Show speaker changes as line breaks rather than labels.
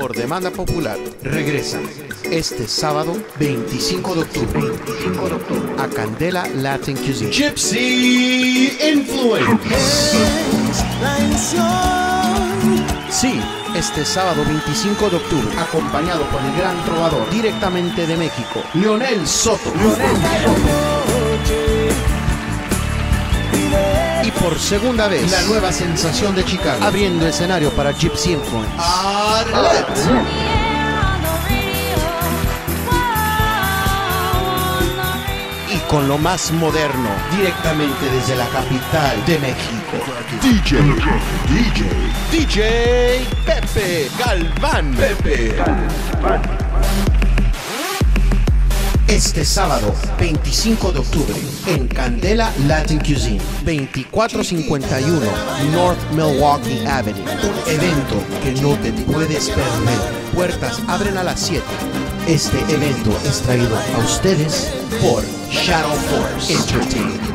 por demanda popular, regresa este sábado 25 de octubre, 25 de octubre a Candela Latin Cuisine.
Gypsy Influence.
Sí, este sábado 25 de octubre, acompañado por el gran trovador directamente de México, Leonel Soto. Por segunda vez,
La nueva sensación de Chicago.
abriendo escenario para Gypsy Influence.
Arlet.
Y con lo más moderno, directamente desde la capital de México.
DJ. DJ.
DJ Pepe Galván.
Pepe.
Este sábado, 25 de octubre, en Candela Latin Cuisine, 2451 North Milwaukee Avenue. Un evento que no te puedes perder. Puertas abren a las 7. Este evento es traído a ustedes por Shadow Force Entertainment.